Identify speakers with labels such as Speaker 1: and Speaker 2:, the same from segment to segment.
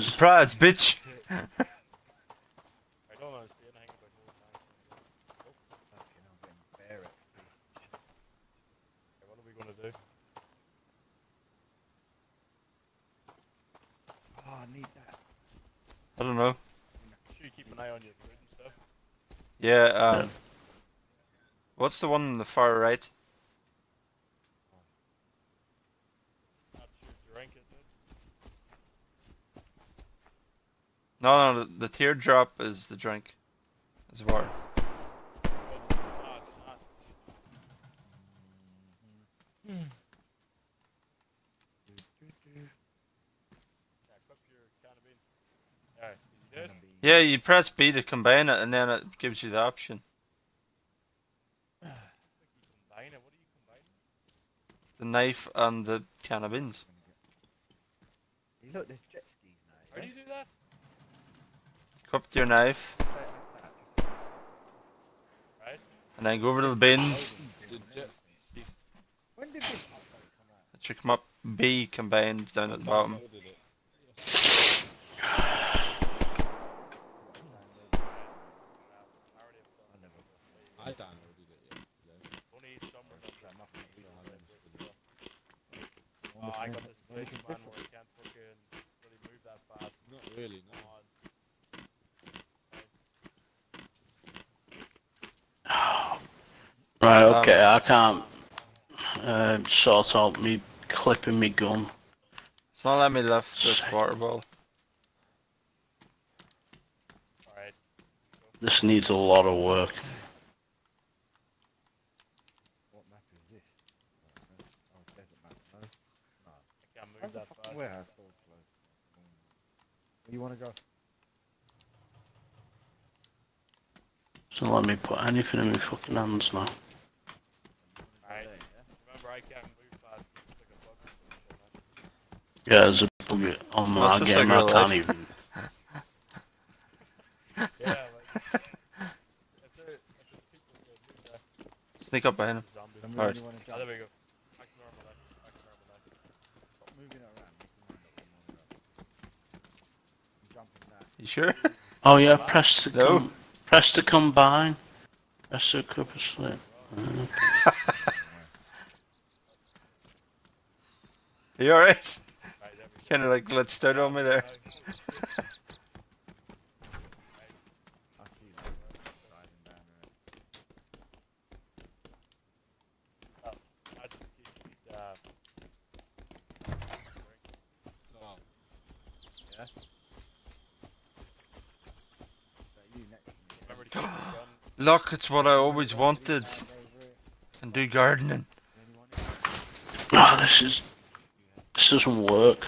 Speaker 1: Surprise!
Speaker 2: Surprise, bitch!
Speaker 3: I don't want to see anything about no
Speaker 4: Fucking hell, getting bare XP.
Speaker 3: Okay, what are we gonna do?
Speaker 4: Oh, I need that.
Speaker 2: I don't know.
Speaker 3: Should keep an eye on your and stuff?
Speaker 2: Yeah, um... What's the one on the far right?
Speaker 3: Not shoot drink, is it?
Speaker 2: No, no, the, the teardrop is the drink. Is water.
Speaker 3: No, it's not. Yeah, cook your can of beans. Alright, you?
Speaker 2: Yeah, you press B to combine it and then it gives you the option.
Speaker 3: You combine it. What are you combining?
Speaker 2: The knife and the can of beans.
Speaker 4: Hey, look, there's jet skis now. Eh?
Speaker 3: How do you do that?
Speaker 2: Cup your knife and then go over to the bins.
Speaker 4: When did this
Speaker 2: should come up B combined down at the bottom.
Speaker 5: downloaded it?
Speaker 3: I already have done.
Speaker 4: I never
Speaker 5: I downloaded it yesterday.
Speaker 3: Only somewhere does that nothing.
Speaker 4: I
Speaker 3: Oh, I
Speaker 4: wonder
Speaker 3: got
Speaker 4: if
Speaker 3: this
Speaker 4: it's-
Speaker 3: big man where I can't fucking really move that fast.
Speaker 5: Not really, no.
Speaker 3: Come on.
Speaker 1: Right,
Speaker 2: Um,
Speaker 1: okay, I can't uh, sort out me clipping me gun.
Speaker 2: It's not letting me lift this water ball.
Speaker 3: Alright,
Speaker 1: This needs a lot of work.
Speaker 4: What map is this? Oh, desert map. No.
Speaker 3: I can't move
Speaker 4: the
Speaker 3: that
Speaker 4: fucking
Speaker 3: fast.
Speaker 4: warehouse doors closed? Where you want to go?
Speaker 1: Doesn't let me put anything in my fucking hands now.
Speaker 3: Alright,
Speaker 4: There,
Speaker 3: remember I can't move fast. It's like a bug or some shit, man.
Speaker 1: Yeah, there's a bug on oh, my
Speaker 2: That's
Speaker 1: game.
Speaker 2: like
Speaker 1: I
Speaker 2: real
Speaker 1: can't
Speaker 2: life.
Speaker 1: even.
Speaker 3: Yeah, like. if there, if there's people that move that,
Speaker 2: Sneak up behind him.
Speaker 3: zombies.
Speaker 2: Alright.
Speaker 4: you
Speaker 3: Oh,
Speaker 4: ah,
Speaker 3: there we go. Back to normal life. Back to normal life.
Speaker 4: Stop moving it around. Make your mind up where you want to go. I'm jumping.
Speaker 2: You sure?
Speaker 1: Oh yeah, press the
Speaker 2: No.
Speaker 1: com- press the combine. Press the cover slip. Uh,
Speaker 2: you alright?
Speaker 3: Right, there we go.
Speaker 2: Kinda like glitched out on me there.
Speaker 4: I see that. Driving down there.
Speaker 3: I just keep, uh,
Speaker 5: No.
Speaker 4: Yeah? Is that you next to me? yeah?
Speaker 3: remember to keep your gun.
Speaker 2: Look, it's what I always wanted.
Speaker 4: Hand over it.
Speaker 2: And do gardening.
Speaker 4: Anyone?
Speaker 1: Oh, this is this doesn't work.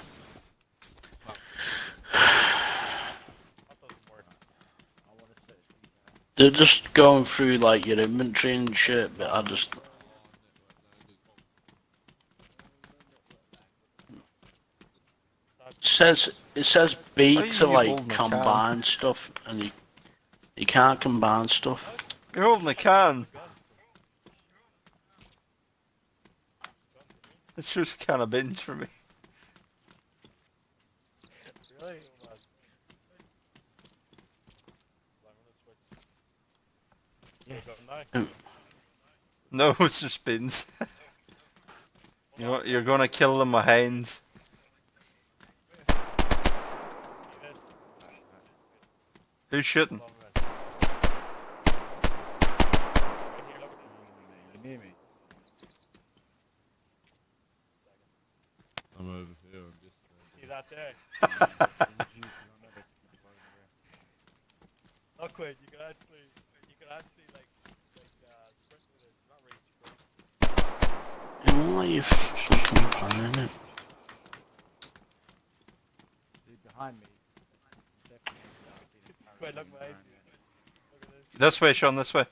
Speaker 3: That doesn't work.
Speaker 4: I want to search these out.
Speaker 1: They're just going through like your inventory and shit, but I just It says it says B to like combine stuff, and you you can't combine stuff.
Speaker 2: You're holding a can. It's just a can of beans for me.
Speaker 3: Really? Hold on. Hold on, I'm gonna switch.
Speaker 4: Yes.
Speaker 3: Go now.
Speaker 2: No, it's just beans. you know, you're gonna kill them with hands. Who's shooting?
Speaker 5: I'm over here. I'm just.
Speaker 3: See that there?
Speaker 4: Oh,
Speaker 3: You can actually, you can actually like, like uh, sprint with it. It's not really
Speaker 1: you fucking combine.
Speaker 4: Dude behind me.
Speaker 3: This.
Speaker 2: Way, Sean, this way.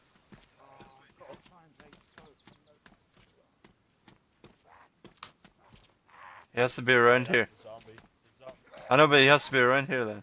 Speaker 2: He has to be around here. I know, but he has to be around here then.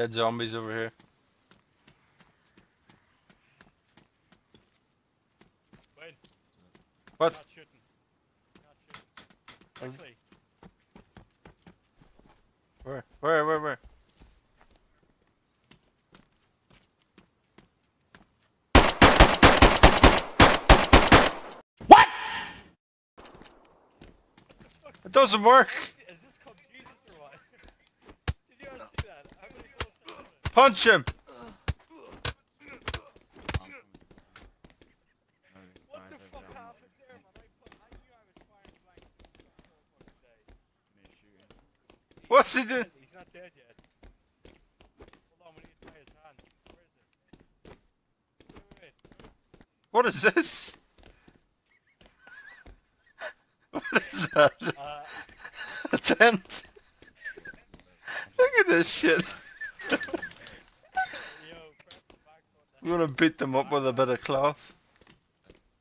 Speaker 3: Dead
Speaker 2: zombies over here.
Speaker 3: Wait.
Speaker 2: What?
Speaker 3: Not shooting. Not shooting.
Speaker 2: Was-
Speaker 3: Actually,
Speaker 2: Where? Where? Where? Where? It doesn't work.
Speaker 3: is this called Jesus or what? Did you ever see that? How many bullets are in it?
Speaker 2: Punch him.
Speaker 3: What the fuck happened there, man? I, put, I knew I was firing blanks the whole fucking him!
Speaker 2: What's he doing?
Speaker 3: He's not dead yet. Hold on, we need to try his hand. Where is it? Wait, wait.
Speaker 2: What is this? What is that?
Speaker 3: Uh,
Speaker 2: A tent? Look at this shit.
Speaker 3: yo, press the back button.
Speaker 2: You want to beat them up with a bit of cloth?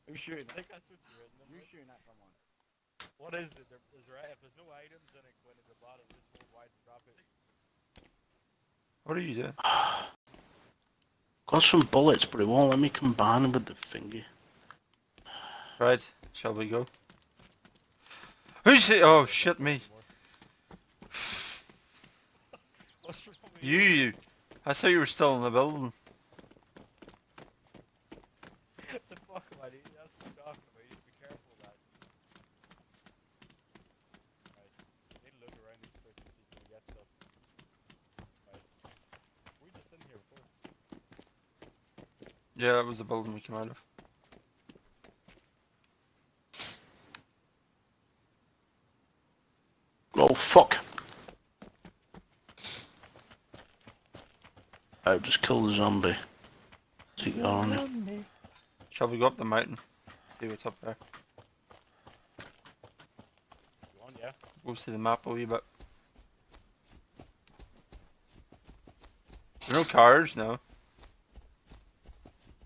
Speaker 4: Who's shooting?
Speaker 3: I think that's what you're in.
Speaker 4: Who's shooting at someone?
Speaker 3: What is it? There, is there, if there's no items in it, go into the bottom, just hold wide and drop it.
Speaker 2: What are you doing?
Speaker 1: Got some bullets, but it won't let me combine them with the finger.
Speaker 2: Right, shall we go? Who's it? Oh shit me.
Speaker 3: What's wrong with
Speaker 2: You, you. I thought you were still in the building.
Speaker 3: the fuck, man? He- That's what I'm talking about. You need to be careful of that. Right. Need to look around these places see if we can get stuff. Right. Were we just in here before?
Speaker 2: Yeah, that was the building we came out of.
Speaker 1: Oh fuck! I just killed the zombie. Gone?
Speaker 2: Shall we go up the mountain? See what's up there.
Speaker 3: Want, yeah?
Speaker 2: Go see the map a wee bit. There are no cars, no.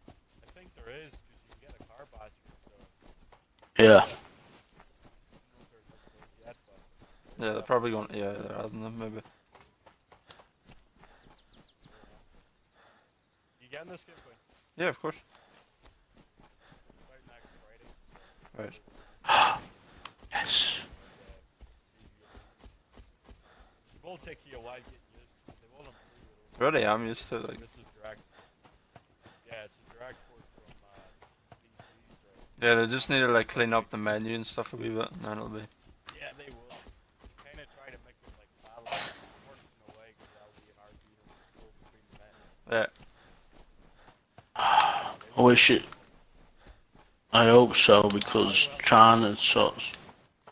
Speaker 3: I think there is, because you can get a car battery, so.
Speaker 1: Yeah.
Speaker 3: I don't know if there's up those yet, but.
Speaker 2: Yeah, they're probably going. Yeah, they're adding them maybe.
Speaker 3: You getting this kid, Quinn?
Speaker 2: Yeah, of course.
Speaker 3: Right next Friday.
Speaker 2: Right.
Speaker 1: Yes.
Speaker 3: It will take you a while getting used to it. They will improve it.
Speaker 2: Already, I'm used to it. Like,
Speaker 3: This is direct. Yeah, it's a direct port from uh, PCs, right?
Speaker 2: Yeah, they just need to like clean up the menu and stuff a wee bit, and then it'll be.
Speaker 3: Yeah, they will. Kind of try to make it like balance. It works in a way because that'll be an argument and go between the men.
Speaker 2: Yeah.
Speaker 1: I wish it. I hope so because China sucks.
Speaker 3: You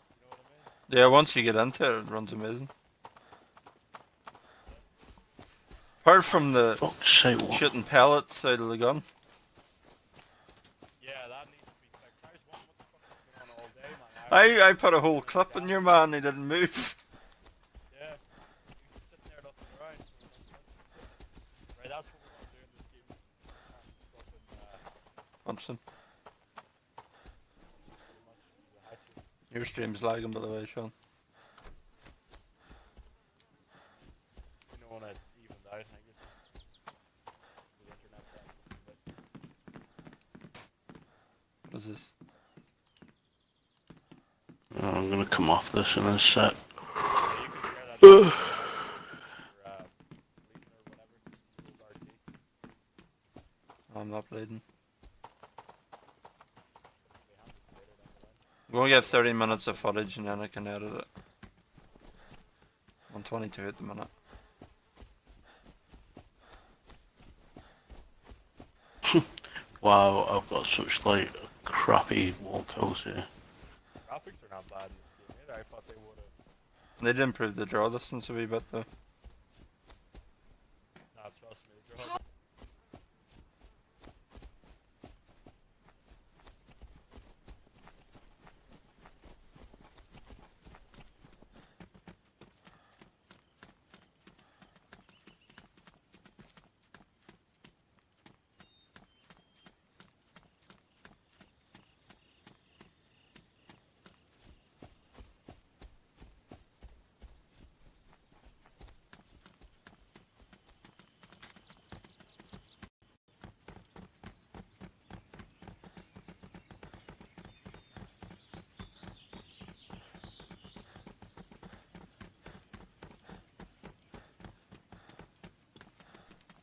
Speaker 3: know what I mean?
Speaker 2: Yeah, once you get into it, it runs amazing. Apart from the
Speaker 1: Fuck's sake,
Speaker 2: shooting pellets out of the gun.
Speaker 3: Yeah, that needs to be fixed. I was wondering what the fuck was going on all day, man.
Speaker 2: I I put a whole clip in your man, he didn't move.
Speaker 3: Yeah. He was sitting there looking around. Right, that's what we're going to do in this game. Stuff in,
Speaker 2: Thompson,
Speaker 3: pretty much the hatches.
Speaker 2: your stream's lagging by the way, Sean.
Speaker 3: You know when it evens out, I guess. The internet that. But
Speaker 2: What's this?
Speaker 1: Oh, I'm gonna come off this in a sec.
Speaker 3: yeah, you can share that. with your, uh, Legion or whatever. Gold RT.
Speaker 2: I'm not bleeding.
Speaker 3: They have it later down the line.
Speaker 2: We're gonna get 30 minutes of footage and then I can edit it. 122 at the minute.
Speaker 1: Wow, I've got such like crappy walkouts here.
Speaker 3: They would have.
Speaker 2: They did improve the draw distance a wee bit though.
Speaker 3: Nah, trust me. The draw.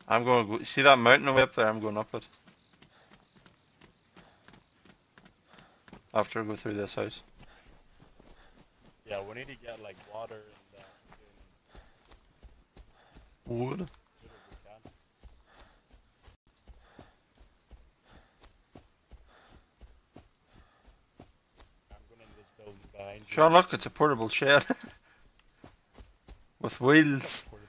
Speaker 2: I'm going to go. See that mountain way up there? I'm going up it. After I go through this house.
Speaker 3: Yeah, we need to get like water and uh,
Speaker 2: Wood.
Speaker 3: as soon as we can. I'm going into this building behind you.
Speaker 2: Sean, look, it's a portable shed. With wheels.
Speaker 3: Portable.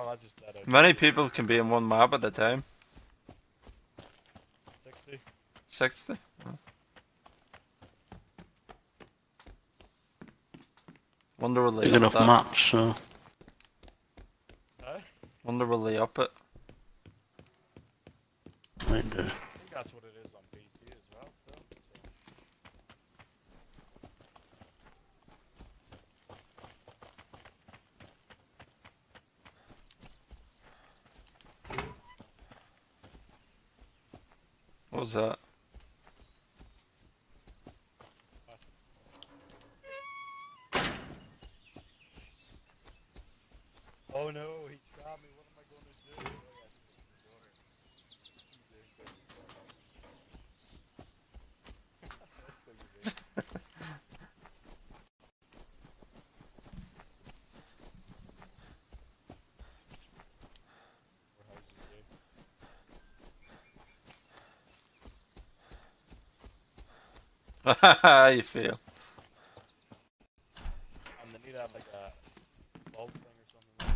Speaker 3: Oh, I just let out
Speaker 2: Many people can be in one map at a time.
Speaker 3: 60.
Speaker 2: 60. Wonder will they
Speaker 1: Big
Speaker 2: up
Speaker 1: enough
Speaker 2: that.
Speaker 1: map, so
Speaker 3: Huh?
Speaker 2: Wonder will they up it.
Speaker 1: might do.
Speaker 3: I think that's what it is on PC as well, still. So.
Speaker 2: What was that?
Speaker 3: Oh no, he shot me. What am I going to do? Oh, yeah, he's in the door. He's in good. That's what you mean. More houses here.
Speaker 2: How you feel?
Speaker 3: And they need to have like a bulb thing or something. Like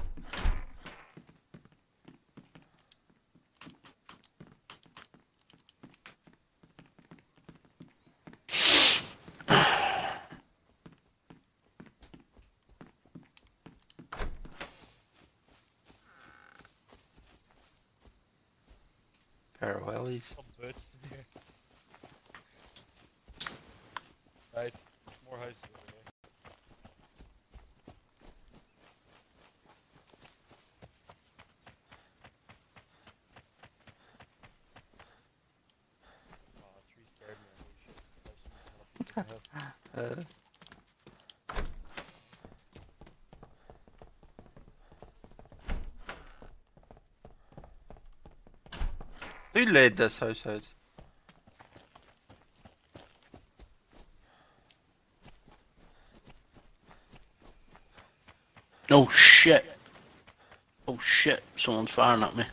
Speaker 3: that.
Speaker 2: Pair of wellies.
Speaker 3: Some boots in here. Right, more houses over here. Oh, that tree scared me. Holy shit. There's someone coming up the hill.
Speaker 2: Who laid this house out?
Speaker 1: Oh shit! Oh shit! Someone's firing at me.